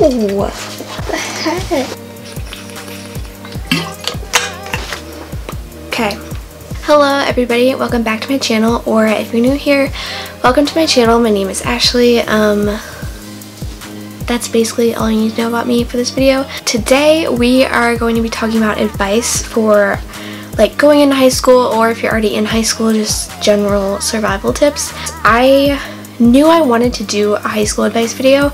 What the heck? Okay. Hello everybody, welcome back to my channel, or if you're new here, welcome to my channel. My name is Ashley. Um, that's basically all you need to know about me for this video. Today we are going to be talking about advice for like going into high school or if you're already in high school, just general survival tips. I knew I wanted to do a high school advice video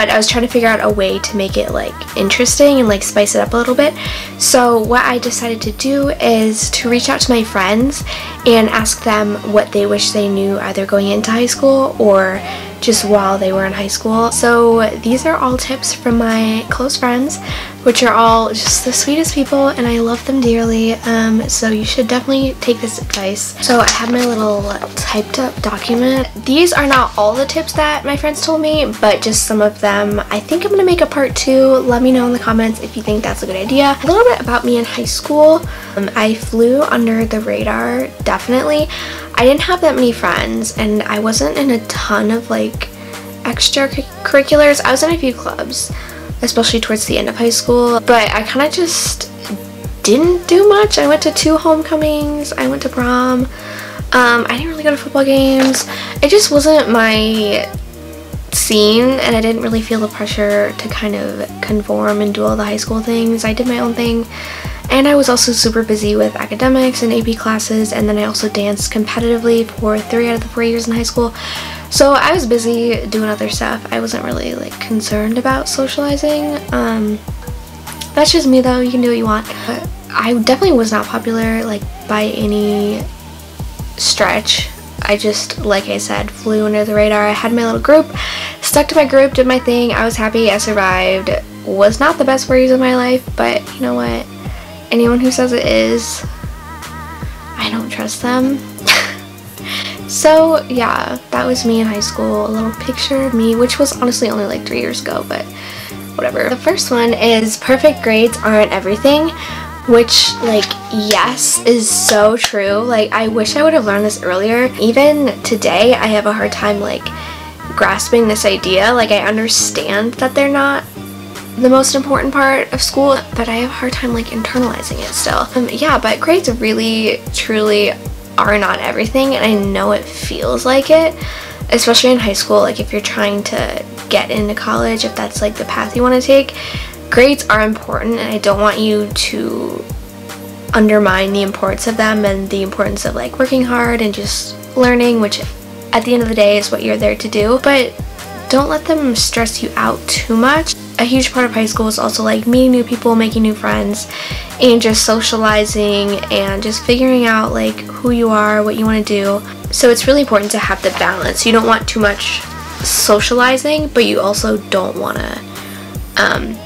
but I was trying to figure out a way to make it like interesting and like spice it up a little bit. So what I decided to do is to reach out to my friends and ask them what they wish they knew either going into high school or just while they were in high school. So these are all tips from my close friends, which are all just the sweetest people and I love them dearly. Um, so you should definitely take this advice. So I have my little typed up document. These are not all the tips that my friends told me, but just some of them. I think I'm gonna make a part two. Let me know in the comments if you think that's a good idea. A little bit about me in high school. Um, I flew under the radar, definitely. I didn't have that many friends and I wasn't in a ton of like extracurriculars. I was in a few clubs, especially towards the end of high school, but I kind of just didn't do much. I went to two homecomings, I went to prom, um, I didn't really go to football games. It just wasn't my scene and I didn't really feel the pressure to kind of conform and do all the high school things. I did my own thing and I was also super busy with academics and AP classes and then I also danced competitively for three out of the four years in high school. So I was busy doing other stuff. I wasn't really like concerned about socializing. Um, that's just me though, you can do what you want. But I definitely was not popular like by any stretch. I just, like I said, flew under the radar. I had my little group, stuck to my group, did my thing. I was happy, I survived. Was not the best four years of my life, but you know what? Anyone who says it is, I don't trust them. so yeah, that was me in high school. A little picture of me, which was honestly only like three years ago, but whatever. The first one is perfect grades aren't everything which like yes is so true like I wish I would have learned this earlier even today I have a hard time like grasping this idea like I understand that they're not the most important part of school, but I have a hard time like internalizing it still. Um, yeah, but grades really, truly are not everything, and I know it feels like it, especially in high school, like if you're trying to get into college, if that's like the path you want to take, grades are important, and I don't want you to undermine the importance of them and the importance of like working hard and just learning, which at the end of the day is what you're there to do, but don't let them stress you out too much a huge part of high school is also like meeting new people, making new friends, and just socializing and just figuring out like who you are, what you want to do. So it's really important to have the balance. You don't want too much socializing, but you also don't want to um,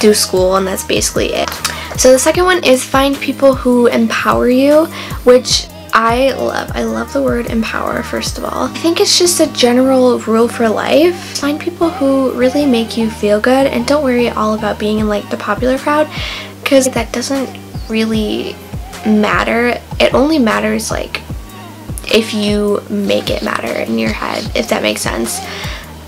do school, and that's basically it. So the second one is find people who empower you, which I love. I love the word empower, first of all. I think it's just a general rule for life. Find people who really make you feel good and don't worry all about being in like the popular crowd because that doesn't really matter. It only matters like if you make it matter in your head, if that makes sense.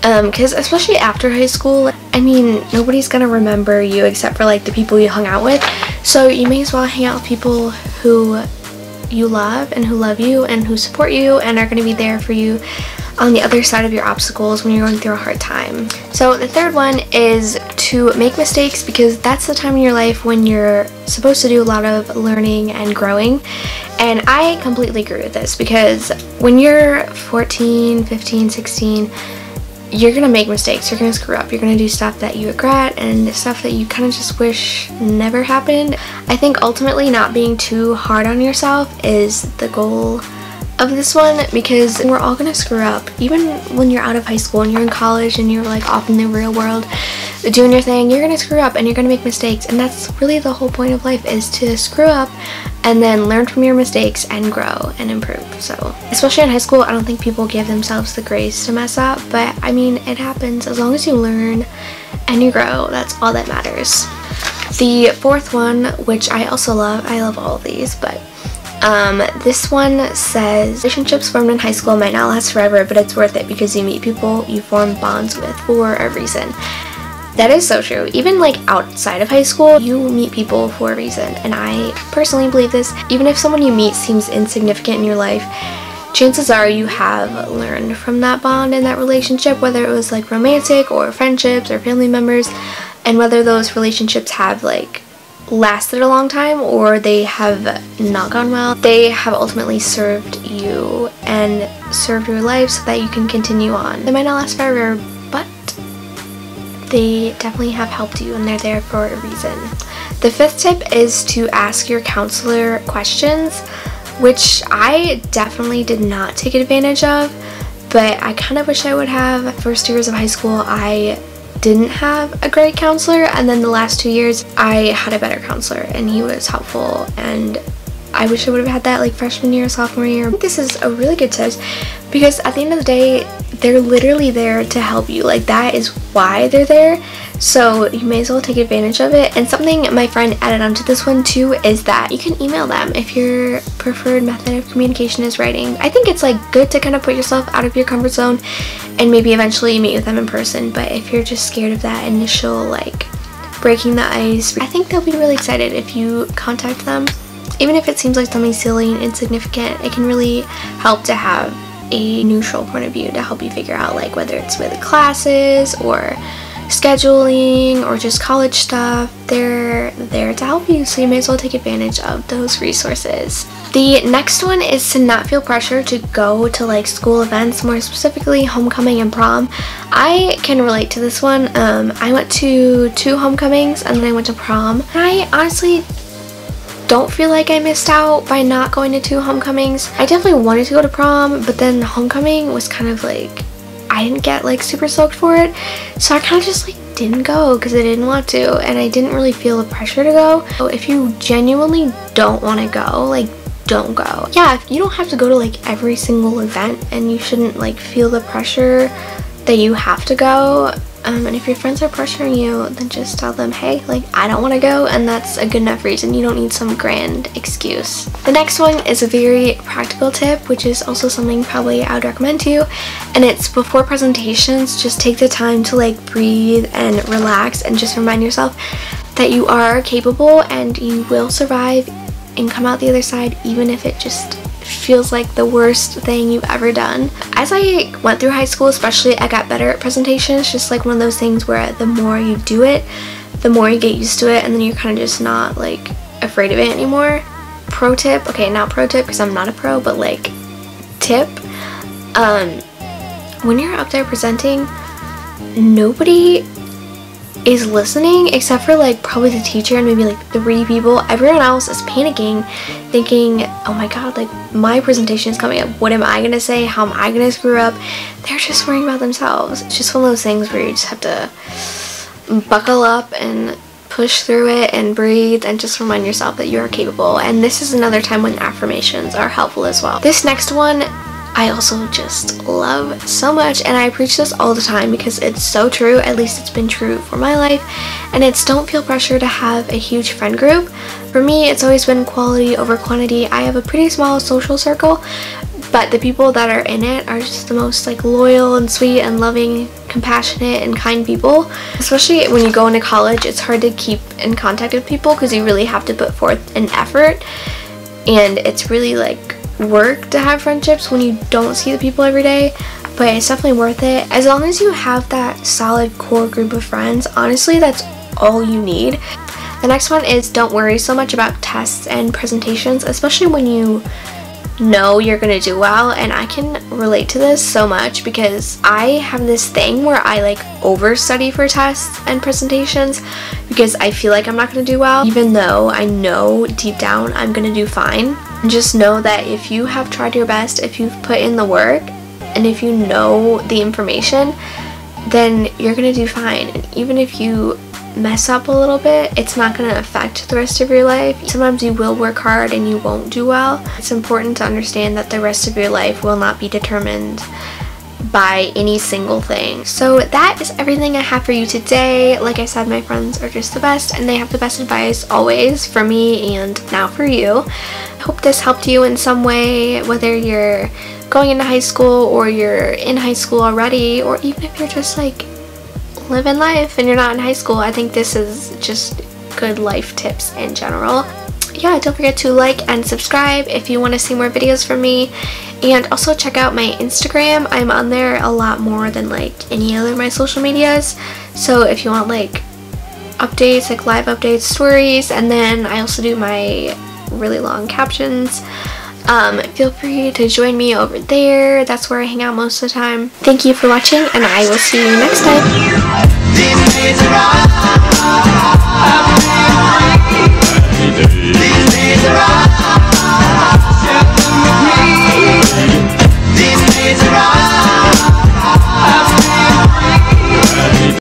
Because um, especially after high school, I mean, nobody's gonna remember you except for like the people you hung out with. So you may as well hang out with people who you love and who love you and who support you and are going to be there for you on the other side of your obstacles when you're going through a hard time. So the third one is to make mistakes because that's the time in your life when you're supposed to do a lot of learning and growing. And I completely agree with this because when you're 14, 15, 16, you're gonna make mistakes, you're gonna screw up, you're gonna do stuff that you regret and stuff that you kind of just wish never happened. I think ultimately not being too hard on yourself is the goal of this one because we're all gonna screw up. Even when you're out of high school and you're in college and you're like off in the real world doing your thing, you're gonna screw up and you're gonna make mistakes. And that's really the whole point of life is to screw up and then learn from your mistakes and grow and improve. So, especially in high school, I don't think people give themselves the grace to mess up, but I mean, it happens. As long as you learn and you grow, that's all that matters. The fourth one, which I also love, I love all these, but um, this one says, relationships formed in high school might not last forever, but it's worth it because you meet people you form bonds with for a reason. That is so true. Even like outside of high school, you meet people for a reason. And I personally believe this. Even if someone you meet seems insignificant in your life, chances are you have learned from that bond and that relationship, whether it was like romantic or friendships or family members, and whether those relationships have like lasted a long time or they have not gone well. They have ultimately served you and served your life so that you can continue on. They might not last forever, they definitely have helped you and they're there for a reason. The fifth tip is to ask your counselor questions which I definitely did not take advantage of, but I kind of wish I would have. First years of high school, I didn't have a great counselor, and then the last two years, I had a better counselor, and he was helpful, and I wish I would have had that like freshman year, sophomore year. This is a really good tip because at the end of the day, they're literally there to help you. Like that is why they're there. So you may as well take advantage of it. And something my friend added onto this one too is that you can email them if your preferred method of communication is writing. I think it's like good to kind of put yourself out of your comfort zone and maybe eventually meet with them in person. But if you're just scared of that initial like breaking the ice, I think they'll be really excited if you contact them. Even if it seems like something silly and insignificant, it can really help to have a neutral point of view to help you figure out like whether it's with classes or scheduling or just college stuff they're there to help you. So you may as well take advantage of those resources. The next one is to not feel pressure to go to like school events more specifically homecoming and prom. I can relate to this one. Um, i went to two homecomings and then i went to prom. I honestly don't feel like I missed out by not going to two homecomings. I definitely wanted to go to prom, but then homecoming was kind of like, I didn't get like super stoked for it. So I kind of just like didn't go because I didn't want to and I didn't really feel the pressure to go. So if you genuinely don't want to go, like don't go. Yeah, you don't have to go to like every single event and you shouldn't like feel the pressure that you have to go um, and if your friends are pressuring you, then just tell them, hey, like, I don't want to go, and that's a good enough reason. You don't need some grand excuse. The next one is a very practical tip, which is also something probably I would recommend to you, and it's before presentations, just take the time to, like, breathe and relax and just remind yourself that you are capable and you will survive and come out the other side, even if it just feels like the worst thing you've ever done. As I went through high school especially, I got better at presentations. Just like one of those things where the more you do it, the more you get used to it and then you're kind of just not like afraid of it anymore. Pro tip, okay not pro tip because I'm not a pro, but like tip, um, when you're up there presenting, nobody is listening except for like probably the teacher and maybe like three people. Everyone else is panicking thinking, oh my god, like my presentation is coming up. What am I gonna say? How am I gonna screw up? They're just worrying about themselves. It's just one of those things where you just have to buckle up and push through it and breathe and just remind yourself that you are capable. And this is another time when affirmations are helpful as well. This next one I also just love so much and I preach this all the time because it's so true, at least it's been true for my life, and it's don't feel pressure to have a huge friend group. For me, it's always been quality over quantity. I have a pretty small social circle, but the people that are in it are just the most like loyal and sweet and loving, compassionate and kind people. Especially when you go into college, it's hard to keep in contact with people because you really have to put forth an effort and it's really like work to have friendships when you don't see the people every day but it's definitely worth it. As long as you have that solid core group of friends honestly that's all you need. The next one is don't worry so much about tests and presentations especially when you know you're gonna do well and I can relate to this so much because I have this thing where I like over study for tests and presentations because I feel like I'm not gonna do well even though I know deep down I'm gonna do fine just know that if you have tried your best if you've put in the work and if you know the information then you're gonna do fine and even if you mess up a little bit, it's not going to affect the rest of your life. Sometimes you will work hard and you won't do well. It's important to understand that the rest of your life will not be determined by any single thing. So that is everything I have for you today. Like I said, my friends are just the best and they have the best advice always for me and now for you. I hope this helped you in some way, whether you're going into high school or you're in high school already or even if you're just like living life and you're not in high school, I think this is just good life tips in general. Yeah, don't forget to like and subscribe if you want to see more videos from me. And also check out my Instagram. I'm on there a lot more than like any other of my social medias. So if you want like updates, like live updates, stories, and then I also do my really long captions. Um, feel free to join me over there. That's where I hang out most of the time. Thank you for watching, and I will see you next time day. These days are